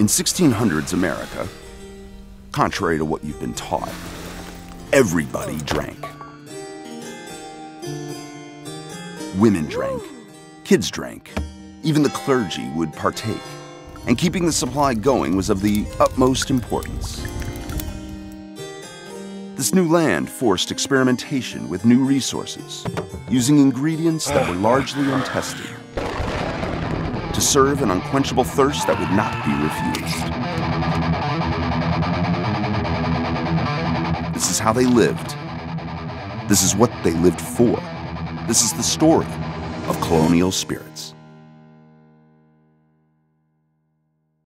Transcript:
In 1600s America, contrary to what you've been taught, everybody drank. Women drank, kids drank, even the clergy would partake, and keeping the supply going was of the utmost importance. This new land forced experimentation with new resources, using ingredients that were largely untested, to serve an unquenchable thirst that would not be refused. This is how they lived. This is what they lived for. This is the story of colonial spirits.